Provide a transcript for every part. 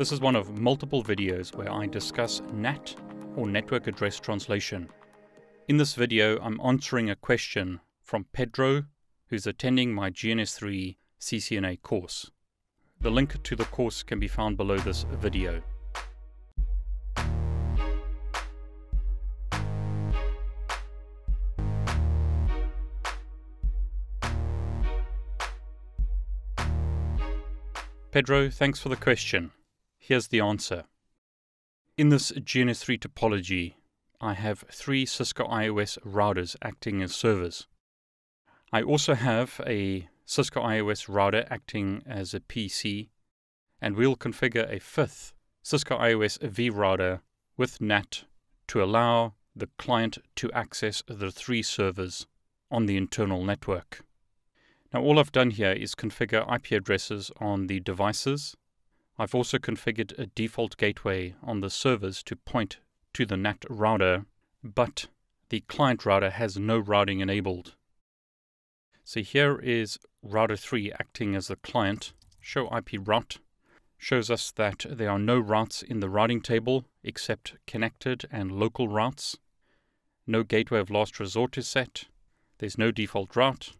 This is one of multiple videos where I discuss NAT or network address translation. In this video, I'm answering a question from Pedro, who's attending my GNS3 CCNA course. The link to the course can be found below this video. Pedro, thanks for the question. Here's the answer. In this GNS3 topology, I have three Cisco IOS routers acting as servers. I also have a Cisco IOS router acting as a PC, and we'll configure a fifth Cisco IOS vRouter with NAT to allow the client to access the three servers on the internal network. Now all I've done here is configure IP addresses on the devices. I've also configured a default gateway on the servers to point to the NAT router, but the client router has no routing enabled. So here is router 3 acting as the client. Show IP route shows us that there are no routes in the routing table except connected and local routes. No gateway of last resort is set. There's no default route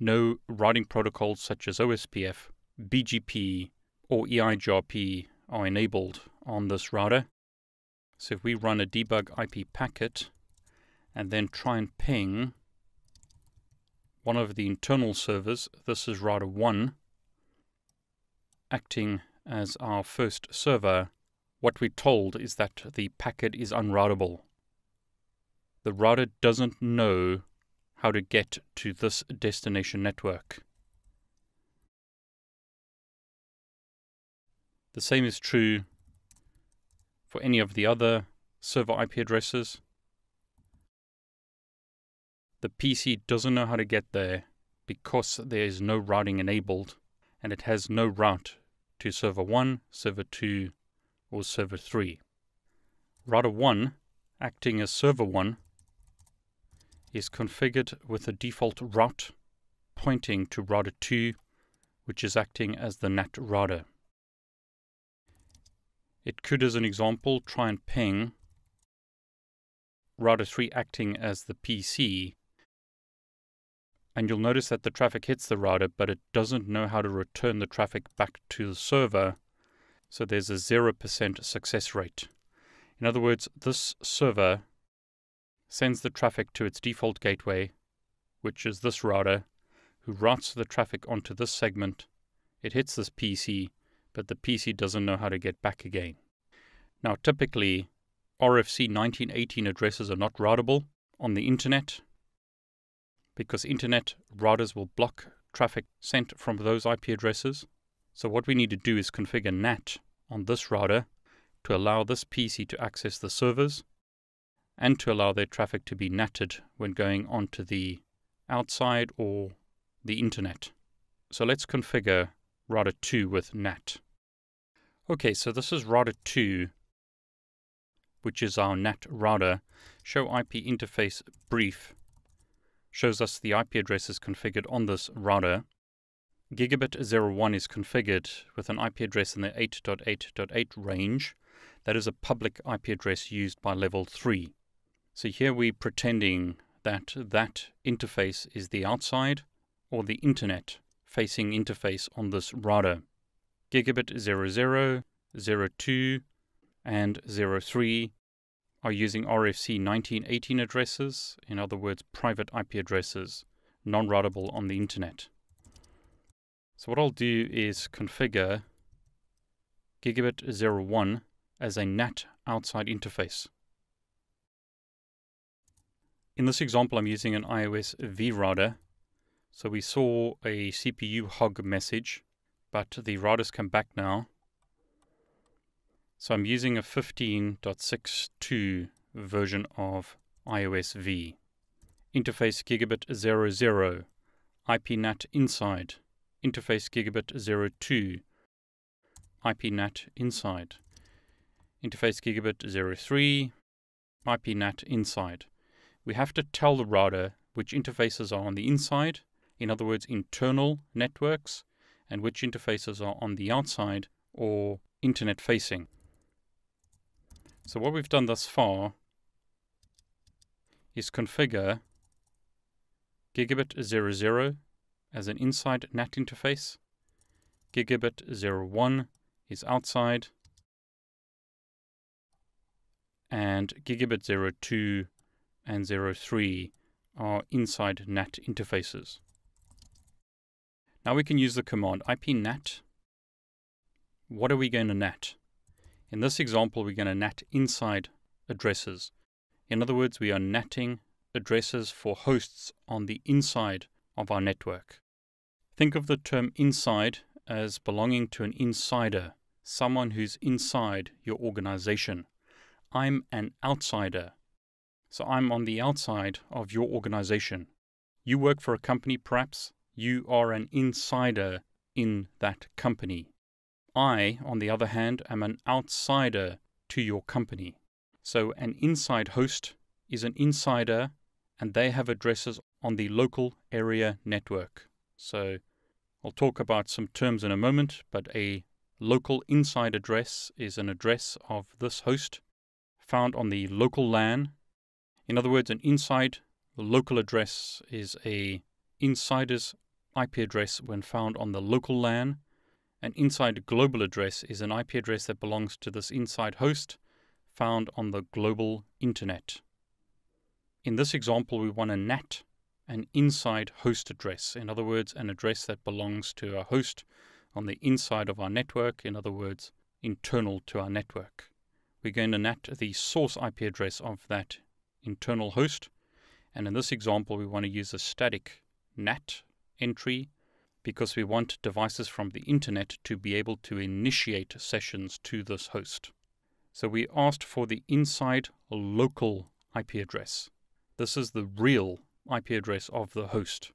no routing protocols such as OSPF, BGP, or EIGRP are enabled on this router. So if we run a debug IP packet and then try and ping one of the internal servers, this is router 1, acting as our first server, what we're told is that the packet is unroutable. The router doesn't know how to get to this destination network. The same is true for any of the other server IP addresses. The PC doesn't know how to get there because there is no routing enabled and it has no route to server 1, server 2, or server 3. Router 1, acting as server 1, is configured with a default route pointing to router 2, which is acting as the NAT router. It could, as an example, try and ping router 3 acting as the PC, and you'll notice that the traffic hits the router, but it doesn't know how to return the traffic back to the server, so there's a 0% success rate. In other words, this server sends the traffic to its default gateway, which is this router, who routes the traffic onto this segment. It hits this PC, but the PC doesn't know how to get back again. Now, typically, RFC 1918 addresses are not routable on the internet because internet routers will block traffic sent from those IP addresses. So, what we need to do is configure NAT on this router to allow this PC to access the servers and to allow their traffic to be natted when going onto the outside or the internet. So let's configure router 2 with NAT. Okay, so this is router 2, which is our NAT router. Show IP interface brief shows us the IP addresses configured on this router. Gigabit 01 is configured with an IP address in the 8.8.8 range. That is a public IP address used by level 3. So here we're pretending that that interface is the outside or the internet facing interface on this router. Gigabit 00, 02, and 03 are using RFC 1918 addresses, in other words, private IP addresses, non routable on the internet. So, what I'll do is configure Gigabit 01 as a NAT outside interface. In this example, I'm using an IOS vRouter. So we saw a CPU hog message, but the routers come back now. So I'm using a 15.62 version of IOSv. Interface gigabit 00, IPNAT inside. Interface gigabit 02, IPNAT inside. Interface gigabit 03, IPNAT inside we have to tell the router which interfaces are on the inside, in other words, internal networks, and which interfaces are on the outside or internet facing. So what we've done thus far is configure gigabit 00 as an inside NAT interface, gigabit 01 is outside, and gigabit 02 and 03 are inside NAT interfaces. Now we can use the command ipnat. What are we going to NAT? In this example, we're going to NAT inside addresses. In other words, we are natting addresses for hosts on the inside of our network. Think of the term inside as belonging to an insider, someone who's inside your organization. I'm an outsider. So I'm on the outside of your organization. You work for a company, perhaps. You are an insider in that company. I, on the other hand, am an outsider to your company. So an inside host is an insider and they have addresses on the local area network. So I'll talk about some terms in a moment, but a local inside address is an address of this host found on the local LAN. In other words, an inside local address is a insider's IP address when found on the local LAN. An inside global address is an IP address that belongs to this inside host found on the global internet. In this example, we want a NAT, an inside host address. In other words, an address that belongs to a host on the inside of our network. In other words, internal to our network. We're going to NAT the source IP address of that internal host. And in this example, we want to use a static NAT entry because we want devices from the internet to be able to initiate sessions to this host. So we asked for the inside local IP address. This is the real IP address of the host.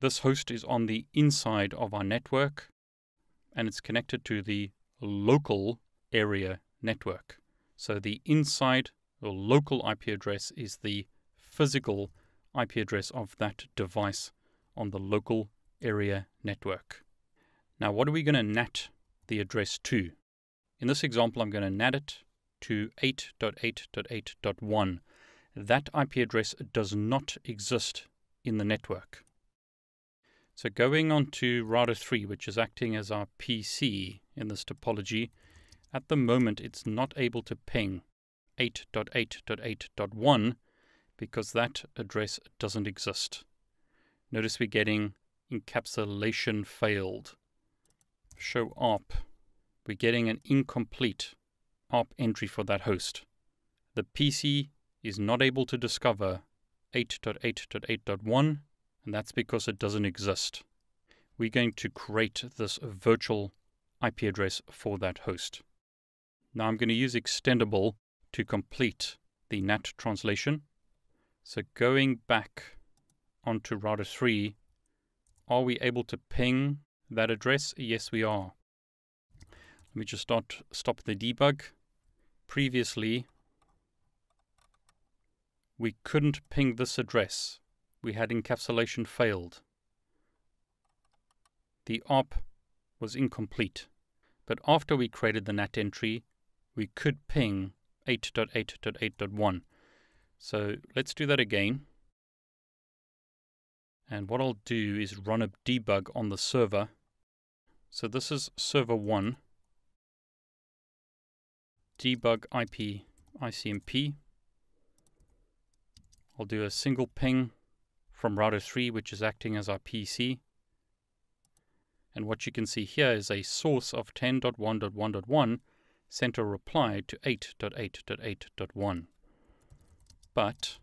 This host is on the inside of our network and it's connected to the local area network. So the inside or local IP address is the physical IP address of that device on the local area network. Now, what are we going to NAT the address to? In this example, I'm going to NAT it to 8.8.8.1. That IP address does not exist in the network. So going on to router 3, which is acting as our PC in this topology, at the moment, it's not able to ping 8.8.8.1 because that address doesn't exist. Notice we're getting encapsulation failed. Show ARP. We're getting an incomplete ARP entry for that host. The PC is not able to discover 8.8.8.1 and that's because it doesn't exist. We're going to create this virtual IP address for that host. Now I'm going to use extendable to complete the NAT translation. So going back onto router 3, are we able to ping that address? Yes, we are. Let me just start, stop the debug. Previously, we couldn't ping this address. We had encapsulation failed. The ARP was incomplete. But after we created the NAT entry, we could ping 8.8.8.1. So let's do that again. And what I'll do is run a debug on the server. So this is server 1. Debug IP ICMP. I'll do a single ping from router 3, which is acting as our PC. And what you can see here is a source of 10.1.1.1 sent a reply to 8.8.8.1. But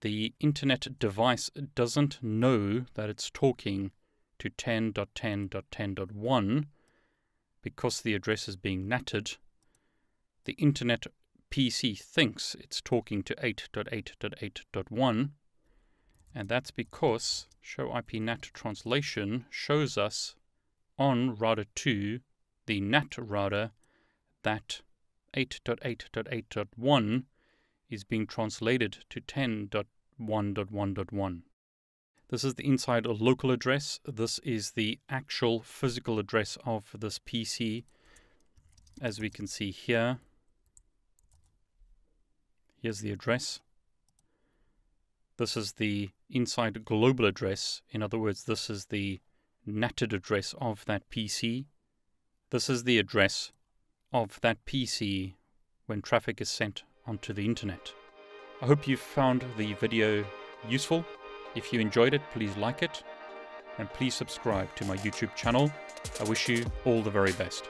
the internet device doesn't know that it's talking to 10.10.10.1 because the address is being natted. The internet PC thinks it's talking to 8.8.8.1 and that's because show IP NAT translation shows us on router 2, the NAT router, that 8.8.8.1 is being translated to 10.1.1.1. This is the inside local address. This is the actual physical address of this PC. As we can see here, here's the address. This is the inside global address. In other words, this is the NATed address of that PC. This is the address of that PC when traffic is sent onto the internet. I hope you found the video useful. If you enjoyed it, please like it and please subscribe to my YouTube channel. I wish you all the very best.